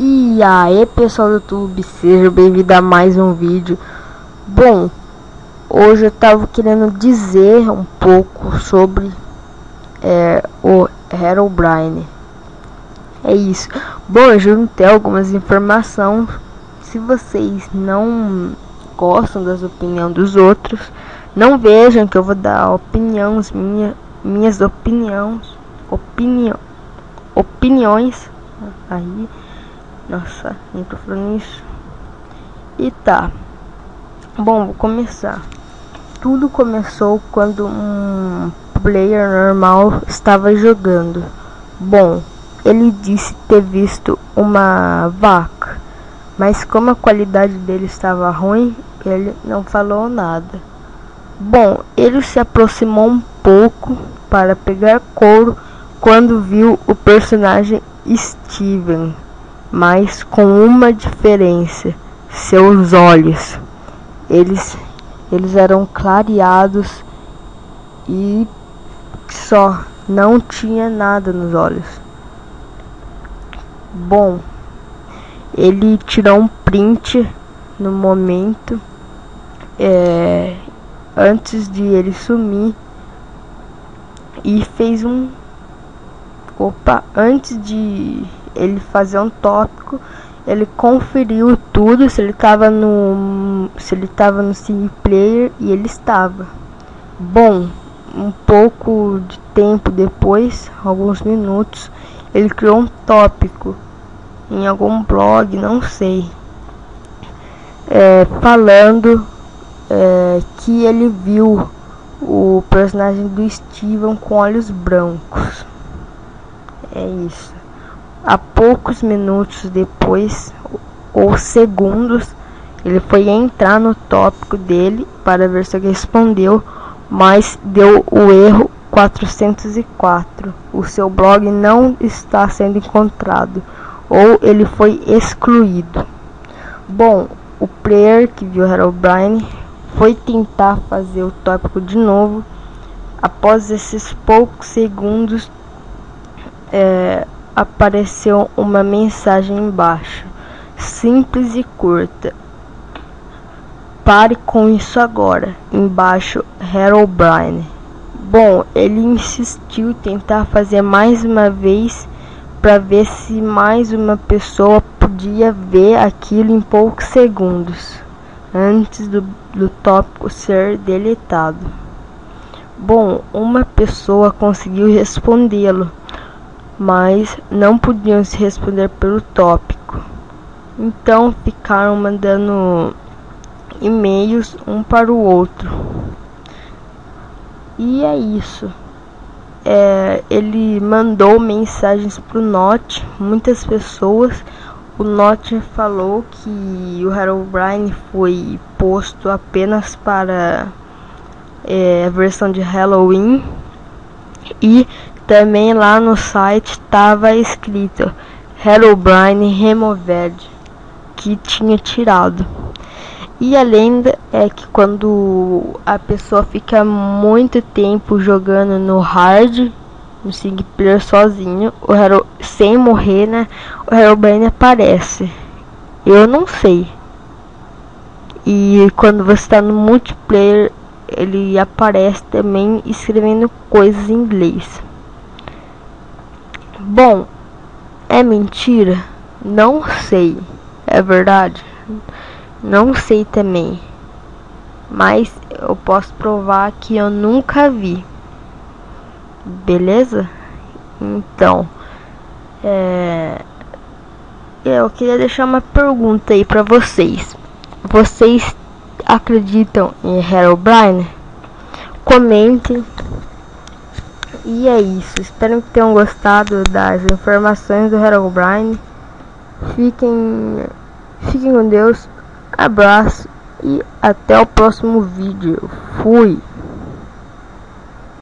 E aí pessoal do YouTube, seja bem-vindo a mais um vídeo. Bom, hoje eu tava querendo dizer um pouco sobre é, o Herobrine É isso. Bom, eu juntei algumas informações. Se vocês não gostam das opiniões dos outros Não vejam que eu vou dar opiniões, minha, minhas opiniões Opinião, opiniões Aí nossa, falando isso. E tá. Bom, vou começar. Tudo começou quando um player normal estava jogando. Bom, ele disse ter visto uma vaca, mas como a qualidade dele estava ruim, ele não falou nada. Bom, ele se aproximou um pouco para pegar couro quando viu o personagem Steven mas com uma diferença: seus olhos. Eles, eles eram clareados e só não tinha nada nos olhos. Bom, ele tirou um print no momento é, antes de ele sumir e fez um opa antes de ele fazer um tópico, ele conferiu tudo, se ele estava no se ele estava no single player e ele estava. Bom, um pouco de tempo depois, alguns minutos, ele criou um tópico em algum blog, não sei, é, falando é, que ele viu o personagem do Steven com olhos brancos. É isso. A poucos minutos depois, ou segundos, ele foi entrar no tópico dele para ver se respondeu, mas deu o erro 404. O seu blog não está sendo encontrado ou ele foi excluído. Bom, o player que viu Herobrine foi tentar fazer o tópico de novo. Após esses poucos segundos, é, apareceu uma mensagem embaixo, simples e curta. Pare com isso agora. Embaixo, Herobrine. Bom, ele insistiu tentar fazer mais uma vez para ver se mais uma pessoa podia ver aquilo em poucos segundos antes do, do tópico ser deletado. Bom, uma pessoa conseguiu respondê-lo mas não podiam se responder pelo tópico. Então ficaram mandando e-mails um para o outro. E é isso. É, ele mandou mensagens para o Note, muitas pessoas. O Note falou que o Herobrine foi posto apenas para é, a versão de Halloween e também lá no site estava escrito Herobrine Removed, que tinha tirado. E a lenda é que quando a pessoa fica muito tempo jogando no hard, no single player sozinho, o Hero, sem morrer, né? O Herobrine aparece. Eu não sei. E quando você está no multiplayer, ele aparece também escrevendo coisas em inglês. Bom, é mentira? Não sei. É verdade? Não sei também. Mas eu posso provar que eu nunca vi. Beleza? Então, é... eu queria deixar uma pergunta aí para vocês. Vocês acreditam em Herobrine? Comentem e é isso. Espero que tenham gostado das informações do Herobrine. Fiquem, fiquem com Deus. Abraço e até o próximo vídeo. Fui!